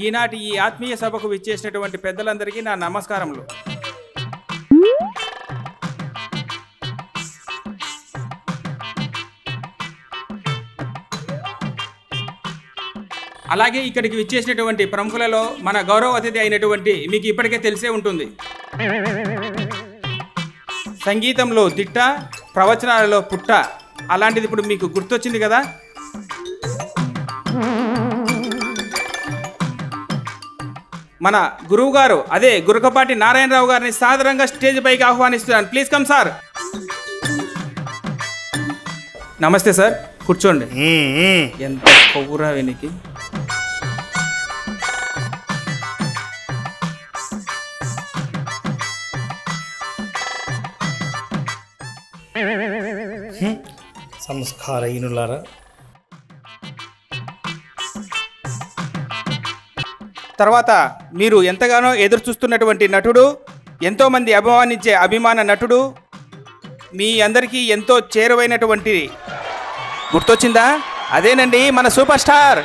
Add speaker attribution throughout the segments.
Speaker 1: ఈనాటి ఈ ఆత్మీయ సభకు విచ్చేసినటువంటి పెద్దలందరికీ నా నమస్కారములు. అలాగే ఇక్కడికి విచ్చేసినటువంటి ప్రముఖులలో మన గౌరవ అతిథి అయినటువంటి మీకు ఇప్పటికే తెలిసే ఉంటుంది. సంగీతంలో దిట్ట ప్రవచనాలలో పుట్ట అలాంటిది ఇప్పుడు మీకు గుర్తొచ్చింది కదా? మన గురువు గారు అదే గురకపాటి నారాయణరావు గారిని సాదరంగా స్టేజ్ పైకి ఆహ్వానిస్తున్నాను. ప్లీజ్ కమ్ సార్ నమస్తే సార్ కూర్చోండి. ఎంత కొవ్వురా వెనికి
Speaker 2: సంస్కారహీనులారా
Speaker 1: తర్వాత మీరు ఎంతగానో ఎదురు చూస్తున్నటువంటి నటుడు ఎంతోమంది అభిమానించే అభిమాన నటుడు మీ అందరికీ ఎంతో చేరువైనటువంటి గుర్తొచ్చిందా? అదేనండి మన సూపర్ స్టార్!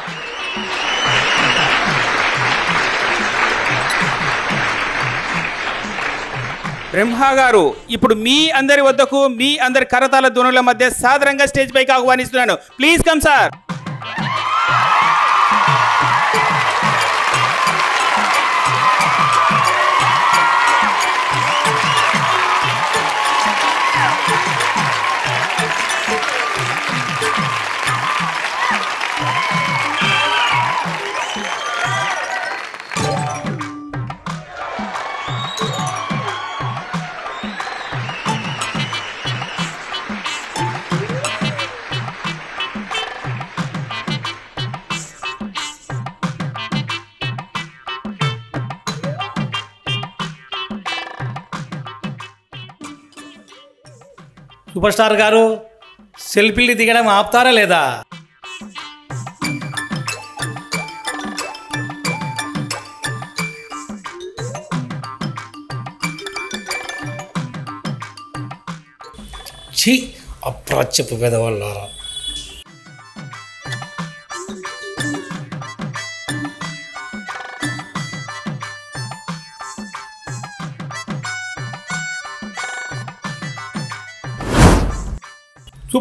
Speaker 1: బ్రహ్మ గారు ఇప్పుడు మీ అందరి వద్దకు మీ అందరి కరతాల ధ్వనుల మధ్య సాదరంగా స్టేజ్ పైకి ఆహ్వానిస్తున్నాను. Please come sir!
Speaker 2: Super star గారు సెల్ఫీలు దిగడం ఆపుతారా లేదా? ఛీ అప్రాచ్యపు పెదవాళ్ళారా?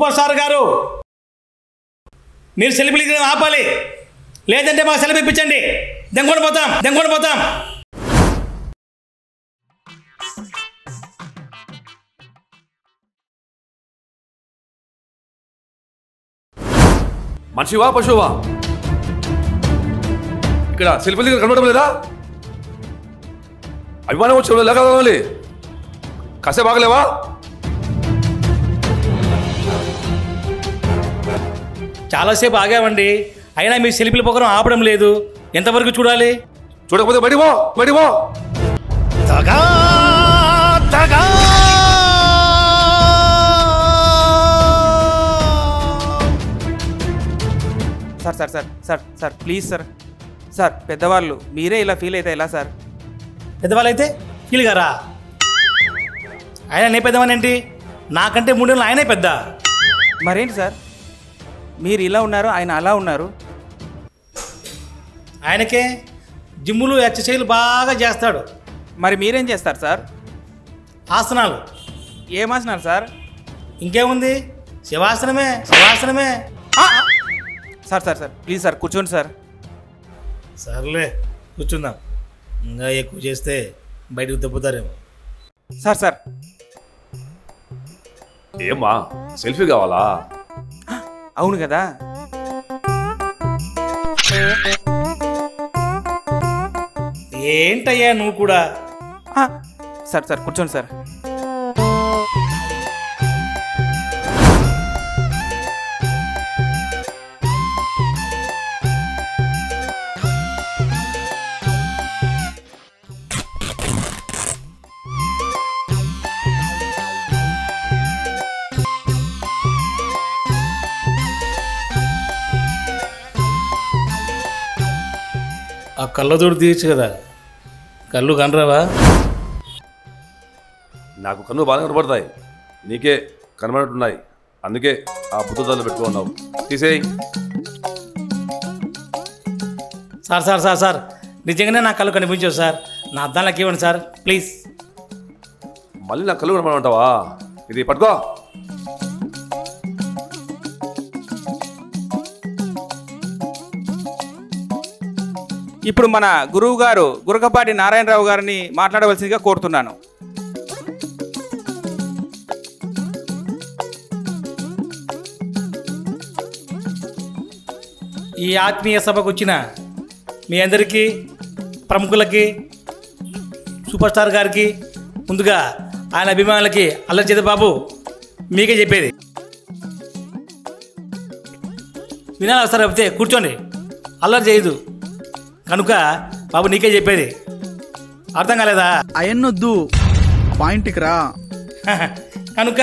Speaker 2: సూపర్ స్టార్ గారు మీరు సెల్ఫీలు దిగడం ఆపాలి. లేదంటే మాకు సెల్ఫీ ఇప్పించండి. దెంగొని పోతాం దెంగొని పోతాం.
Speaker 3: మనిషివా పశువా ఇక్కడ శిల్పి దగ్గర కనబడడం లేదా? అభిమానం వచ్చి లేక కావాలి. కసే బాగలేవా
Speaker 2: చాలాసేపు ఆగామండి. అయినా మీ సెల్ఫీల పొగరం ఆపడం లేదు. ఎంతవరకు చూడాలి?
Speaker 3: చూడకపోతే బయటికి పో
Speaker 1: sir sir sir sir sir please sir. Sir పెద్దవాళ్ళు మీరే ఇలా ఫీల్ అయితే ఎలా సార్?
Speaker 2: పెద్దవాళ్ళైతే ఫీల్ గారా? ఆయన నే పెద్దవాని ఏంటి? నాకంటే మూడేళ్ళు ఆయనే పెద్ద.
Speaker 1: మరేంటి సార్? మీరు ఇలా ఉన్నారు ఆయన అలా ఉన్నారు.
Speaker 2: ఆయనకే జిమ్ములు ఎక్సర్సైజులు బాగా చేస్తాడు.
Speaker 1: మరి మీరేం చేస్తారు సార్?
Speaker 2: ఆసనాలు.
Speaker 1: ఏమాసినారు సార్?
Speaker 2: ఇంకేముంది? శివాసనమే శివాసనమే.
Speaker 1: ఆ! Sir sir sir please sir కూర్చోండి సార్.
Speaker 2: సర్లే కూర్చుందాం. ఇంకా ఎక్కువ చేస్తే బయటకు దెబ్బతారేమో.
Speaker 1: Sir sir.
Speaker 3: ఏమ్మా సెల్ఫీ కావాలా?
Speaker 1: అవును కదా
Speaker 2: ఏంటయ్యా నువ్వు కూడా!
Speaker 1: సార్ సార్ కూర్చోండి సార్
Speaker 2: ఆ కళ్ళతోడు తీయచ్చు కదా. కళ్ళు కనరావా?
Speaker 3: నాకు కన్ను బాగా కనబడతాయి. నీకే కనబడుతున్నాయి. అందుకే ఆ బుద్ధదాలు పెట్టుకున్నావు. తీసేయి.
Speaker 2: Sir sir sir sir. నిజంగానే నా కళ్ళు కనిపించవు సార్. నా అద్దాలకి ఇవ్వండి సార్. ప్లీజ్.
Speaker 3: మళ్ళీ నా కళ్ళు కనబడమంటావా ఇది పట్టుకో.
Speaker 1: ఇప్పుడు మన గురువు గారు గురకపాటి నారాయణరావు గారిని మాట్లాడవలసిందిగా కోరుతున్నాను.
Speaker 2: ఈ ఆత్మీయ సభకు వచ్చిన మీ అందరికీ ప్రముఖులకి సూపర్ స్టార్ గారికి ముందుగా ఆయన అభిమానులకి అల్లరి బాబు మీకే చెప్పేది. వినాలి సార్ చెప్తే కూర్చోండి. అల్లరి చేయదు కనుక బాబు నీకే చెప్పేది. అర్థం కాలేదా?
Speaker 4: అయన్నొద్దు. పాయింట్కి రా.
Speaker 2: కనుక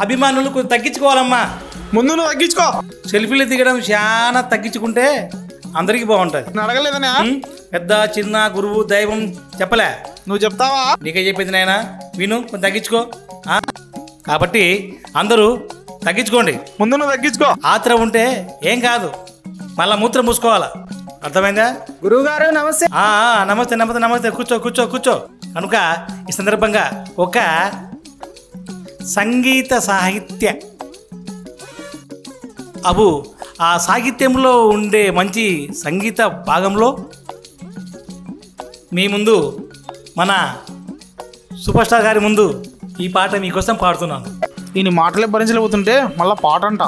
Speaker 2: అభిమానులు కొంచెం తగ్గించుకోవాలమ్మా.
Speaker 4: ముందు నువ్వు తగ్గించుకో.
Speaker 2: సెల్ఫీలు దిగడం చాలా తగ్గించుకుంటే అందరికీ బాగుంటుంది.
Speaker 4: నేను అడగలేదనే?
Speaker 2: పెద్ద చిన్న గురువు దైవం చెప్పలే.
Speaker 4: నువ్వు చెప్తావా?
Speaker 2: నీకే చెప్పింది నాయన. విను కొంచెం తగ్గించుకో. ఆ? కాబట్టి అందరూ తగ్గించుకోండి.
Speaker 4: ముందు నువ్వు తగ్గించుకో.
Speaker 2: ఆత్రం ఉంటే ఏం కాదు. మళ్ళా మూత్రం మూసుకోవాలా? అర్థమైందా?
Speaker 4: గురువు గారు నమస్తే
Speaker 2: నమస్తే నమస్తే నమస్తే. కూర్చో కూర్చో కూర్చో. కనుక ఈ సందర్భంగా ఒక సంగీత సాహిత్య. అబు ఆ సాహిత్యంలో ఉండే మంచి సంగీత భాగంలో మీ ముందు మన సూపర్ స్టార్ గారి ముందు ఈ పాట మీకోసం పాడుతున్నాను.
Speaker 4: దీని మాటలే భరించలేకపోతుంటే మళ్ళా పాట అంట.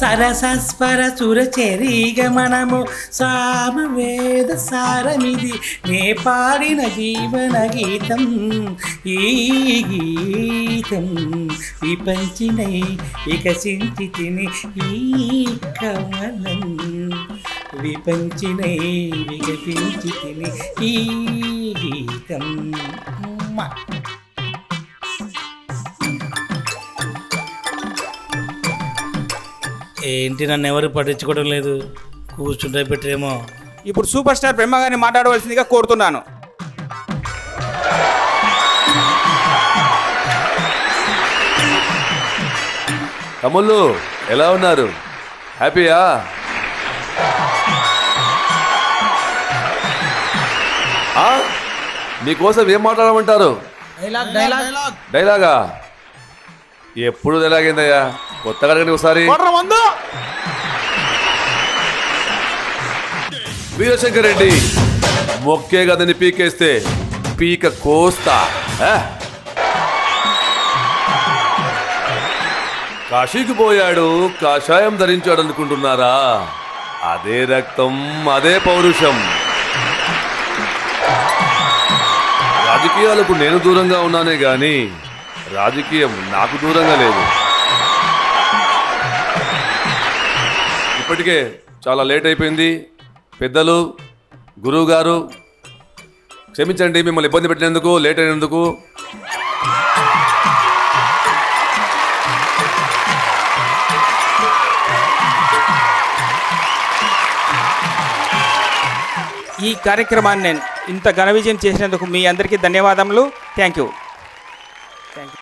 Speaker 2: సరసస్వర సురచరి గమనము సామవేద సారమిది నే పాడిన జీవన గీతం. ఈ గీతం విపంచినై వికసించి తిని ఈ కమలం. విపంచినై వికసించి తిని ఈ గీతం. మ్మ. ఏంటి నన్ను ఎవరు పట్టించుకోవడం లేదు? కూర్చుంటే పెట్టరేమో.
Speaker 1: ఇప్పుడు సూపర్ స్టార్ బ్రహ్మ గారిని మాట్లాడవలసిందిగా కోరుతున్నాను.
Speaker 3: తమ్ముళ్ళు ఎలా ఉన్నారు? హ్యాపీయా? మీకోసం ఏం మాట్లాడమంటారు? డైలాగా? ఎప్పుడు డైలాగ్ ఏందయ్యా? కొత్తగా అడగండి ఒకసారి. వీరశంకర్ రెడ్డి మొక్కే గదని పీకేస్తే పీక కోస్తా? కాశీకి పోయాడు కాషాయం ధరించాడు అనుకుంటున్నారా అదే రక్తం అదే పౌరుషం. రాజకీయాలకు నేను దూరంగా ఉన్నానే గాని రాజకీయం నాకు దూరంగా లేదు. ఇప్పటికే చాలా లేట్ అయిపోయింది. పెద్దలు గురువు గారు క్షమించండి మిమ్మల్ని ఇబ్బంది పెట్టినందుకు లేట్ అయినందుకు.
Speaker 1: ఈ కార్యక్రమాన్ని నేను ఇంత ఘన విజయం చేసినందుకు మీ అందరికీ ధన్యవాదములు. Thank you thank you